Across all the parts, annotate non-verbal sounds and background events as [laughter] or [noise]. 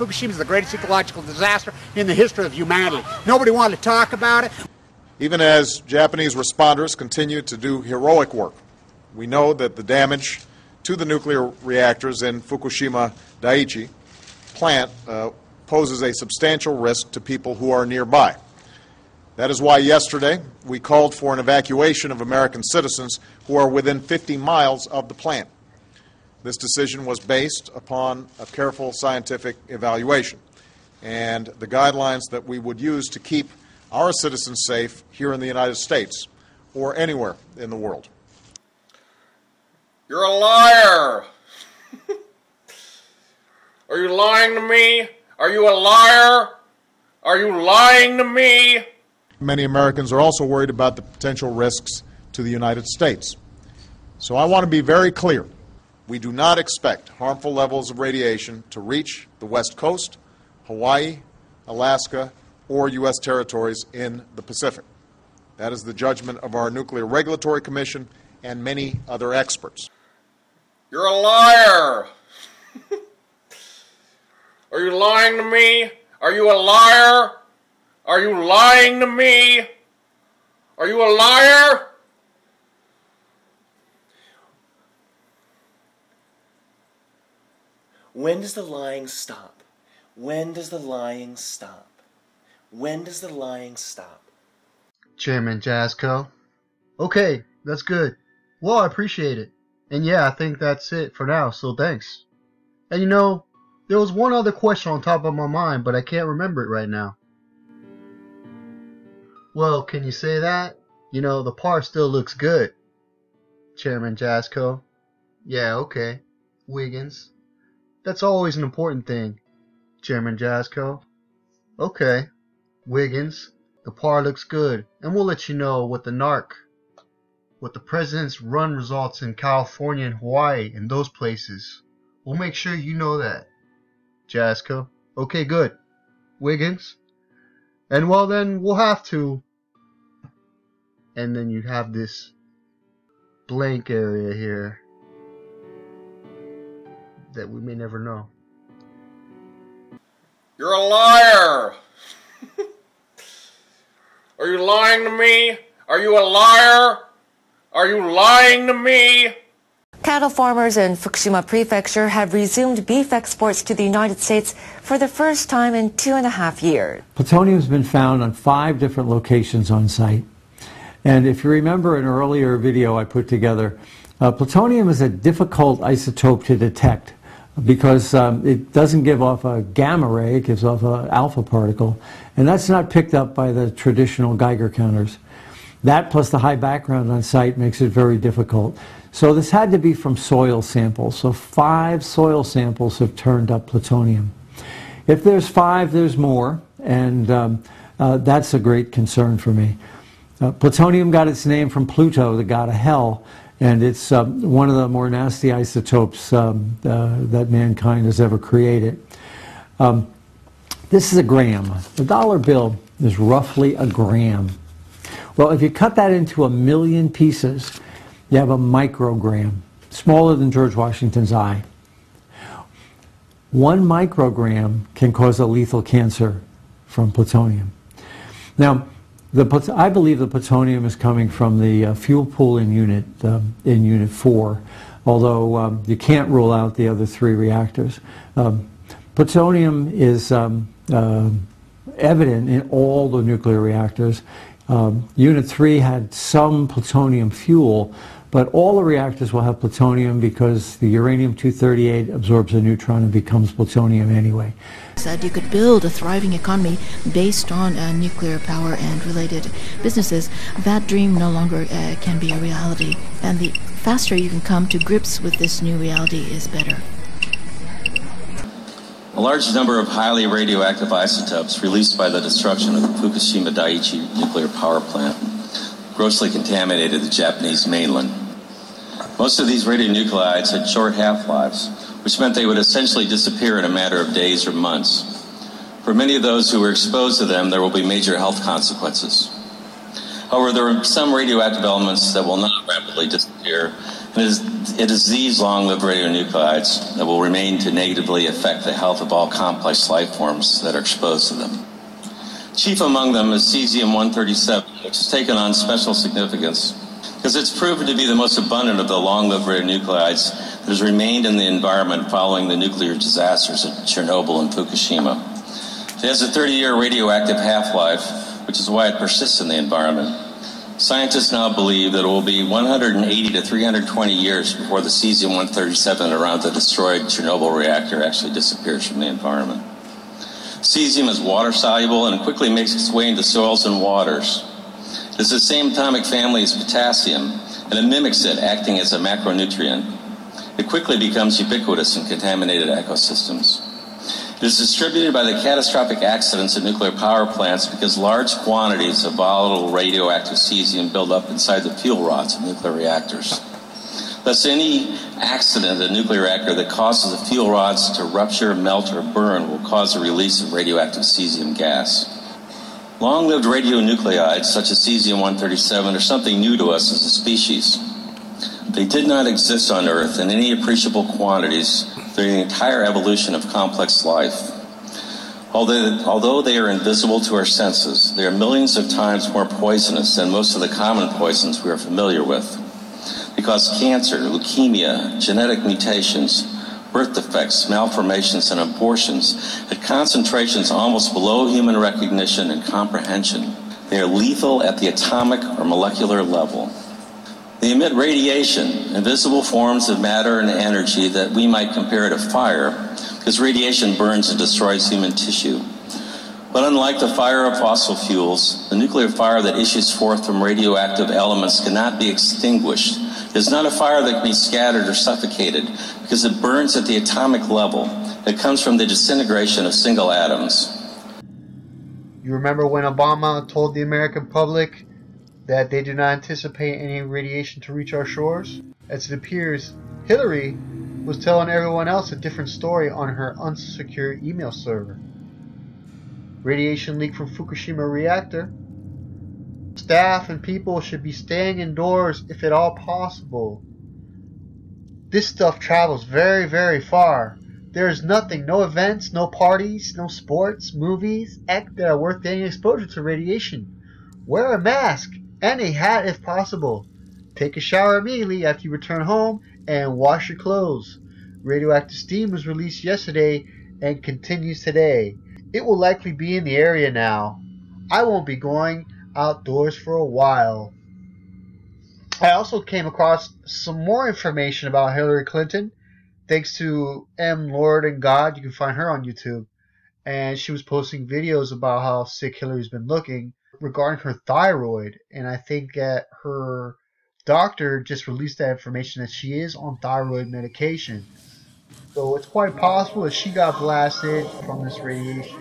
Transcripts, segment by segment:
Fukushima is the greatest ecological disaster in the history of humanity. Nobody wanted to talk about it. Even as Japanese responders continue to do heroic work, we know that the damage to the nuclear reactors in Fukushima Daiichi plant uh, poses a substantial risk to people who are nearby. That is why yesterday we called for an evacuation of American citizens who are within 50 miles of the plant. This decision was based upon a careful scientific evaluation and the guidelines that we would use to keep our citizens safe here in the United States or anywhere in the world. You're a liar! [laughs] Are you lying to me? Are you a liar? Are you lying to me? Many Americans are also worried about the potential risks to the United States. So I want to be very clear. We do not expect harmful levels of radiation to reach the West Coast, Hawaii, Alaska, or U.S. territories in the Pacific. That is the judgment of our Nuclear Regulatory Commission and many other experts. You're a liar! [laughs] Are you lying to me? Are you a liar? Are you lying to me? Are you a liar? When does the lying stop? When does the lying stop? When does the lying stop? Chairman Jaczko. Okay, that's good. Well, I appreciate it. And yeah, I think that's it for now, so thanks. And you know, there was one other question on top of my mind, but I can't remember it right now. Well, can you say that? You know, the par still looks good. Chairman Jaczko. Yeah, okay. Wiggins. That's always an important thing. Chairman Jaczko. Okay. Wiggins. The par looks good, and we'll let you know what the NARC, what the president's run results in California and Hawaii and those places. We'll make sure you know that. Jaczko. Okay, good. Wiggins. And well, then we'll have to. And then you have this blank area here that we may never know. You're a liar! Are you lying to me? Are you a liar? Are you lying to me? Cattle farmers in Fukushima Prefecture have resumed beef exports to the United States for the first time in two and a half years. Plutonium has been found on five different locations on site. And if you remember an earlier video I put together, uh, plutonium is a difficult isotope to detect because um, it doesn't give off a gamma ray, it gives off an alpha particle, and that's not picked up by the traditional Geiger counters. That plus the high background on site makes it very difficult. So this had to be from soil samples. So five soil samples have turned up plutonium. If there's five, there's more, and um, uh, that's a great concern for me. Uh, plutonium got its name from Pluto, the god of hell, and it's um, one of the more nasty isotopes um, uh, that mankind has ever created. Um, this is a gram. The dollar bill is roughly a gram. Well, if you cut that into a million pieces, you have a microgram, smaller than George Washington's eye. One microgram can cause a lethal cancer from plutonium. Now, the, I believe the plutonium is coming from the uh, fuel pool in unit um, in unit four, although um, you can't rule out the other three reactors. Um, plutonium is um, uh, evident in all the nuclear reactors. Um, unit three had some plutonium fuel, but all the reactors will have plutonium because the uranium-238 absorbs a neutron and becomes plutonium anyway. Said you could build a thriving economy based on uh, nuclear power and related businesses. That dream no longer uh, can be a reality, and the faster you can come to grips with this new reality is better. A large number of highly radioactive isotopes released by the destruction of the Fukushima Daiichi nuclear power plant grossly contaminated the Japanese mainland. Most of these radionuclides had short half lives, which meant they would essentially disappear in a matter of days or months. For many of those who were exposed to them, there will be major health consequences. However, there are some radioactive elements that will not rapidly disappear, and it is, it is these long lived radionuclides that will remain to negatively affect the health of all complex life forms that are exposed to them. Chief among them is cesium 137, which has taken on special significance because it's proven to be the most abundant of the long lived radionuclides that has remained in the environment following the nuclear disasters at Chernobyl and Fukushima. It has a 30 year radioactive half life, which is why it persists in the environment. Scientists now believe that it will be 180 to 320 years before the cesium 137 around the destroyed Chernobyl reactor actually disappears from the environment. Cesium is water soluble and quickly makes its way into soils and waters. It is the same atomic family as potassium, and it mimics it, acting as a macronutrient. It quickly becomes ubiquitous in contaminated ecosystems. It is distributed by the catastrophic accidents at nuclear power plants because large quantities of volatile radioactive cesium build up inside the fuel rods of nuclear reactors. Thus, any accident at a nuclear reactor that causes the fuel rods to rupture, melt, or burn will cause the release of radioactive cesium gas. Long lived radionuclides, such as cesium 137, are something new to us as a species. They did not exist on Earth in any appreciable quantities during the entire evolution of complex life. Although, although they are invisible to our senses, they are millions of times more poisonous than most of the common poisons we are familiar with. They Because cancer, leukemia, genetic mutations, birth defects, malformations, and abortions at concentrations almost below human recognition and comprehension, they are lethal at the atomic or molecular level. They emit radiation, invisible forms of matter and energy that we might compare to fire, because radiation burns and destroys human tissue. But unlike the fire of fossil fuels, the nuclear fire that issues forth from radioactive elements cannot be extinguished. Is not a fire that can be scattered or suffocated, because it burns at the atomic level. It comes from the disintegration of single atoms. You remember when Obama told the American public that they do not anticipate any radiation to reach our shores? As it appears, Hillary was telling everyone else a different story on her unsecure email server. Radiation leak from Fukushima reactor. Staff and people should be staying indoors if at all possible. This stuff travels very, very far. There is nothing, no events, no parties, no sports, movies, act that are worth getting exposure to radiation. Wear a mask and a hat if possible. Take a shower immediately after you return home and wash your clothes. Radioactive steam was released yesterday and continues today. It will likely be in the area now. I won't be going outdoors for a while. I also came across some more information about Hillary Clinton thanks to M Lord and God. You can find her on YouTube. And she was posting videos about how sick Hillary's been looking regarding her thyroid. And I think that her doctor just released that information that she is on thyroid medication. So it's quite possible that she got blasted from this radiation.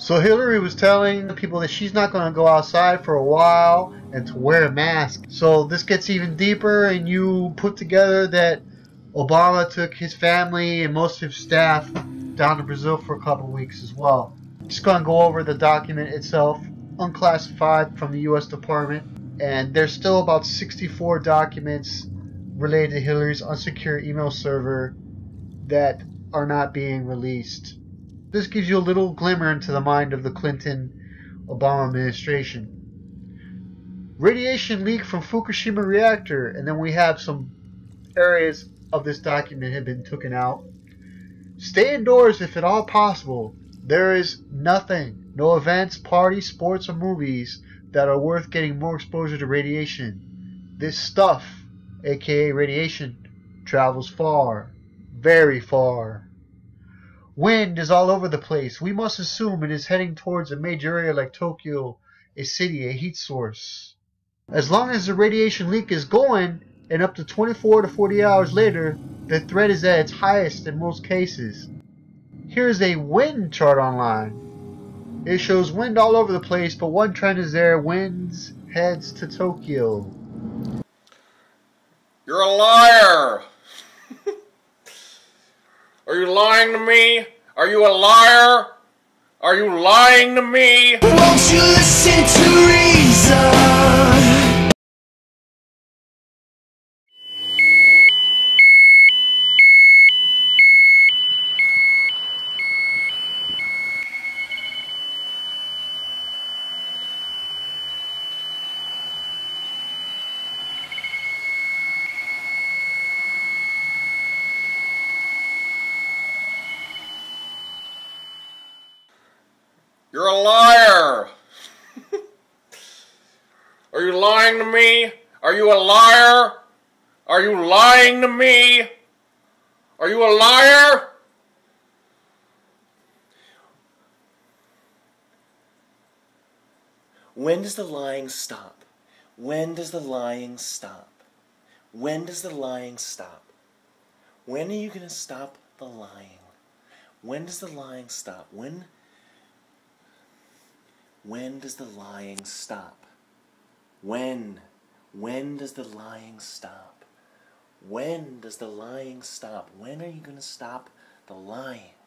So Hillary was telling the people that she's not going to go outside for a while and to wear a mask. So this gets even deeper and you put together that Obama took his family and most of his staff down to Brazil for a couple weeks as well. Just going to go over the document itself, unclassified from the U.S. Department, and there's still about 64 documents related to Hillary's unsecure email server that are not being released. This gives you a little glimmer into the mind of the Clinton Obama administration. Radiation leak from Fukushima reactor, and then we have some areas of this document have been taken out. Stay indoors if at all possible. There is nothing, no events, parties, sports, or movies that are worth getting more exposure to radiation. This stuff, aka radiation, travels far, very far. Wind is all over the place. We must assume it is heading towards a major area like Tokyo, a city, a heat source. As long as the radiation leak is going, and up to 24 to 40 hours later, the threat is at its highest in most cases. Here's a wind chart online. It shows wind all over the place, but one trend is there winds heads to Tokyo. You're a liar! Are you lying to me? Are you a liar? Are you lying to me? Won't you listen to reason? You're a liar. Are you lying to me? Are you a liar? Are you lying to me? Are you a liar? When does the lying stop? When does the lying stop? When does the lying stop? When are you going to stop the lying? When does the lying stop? When when does the lying stop? When when does the lying stop? When does the lying stop? When are you going to stop the lying?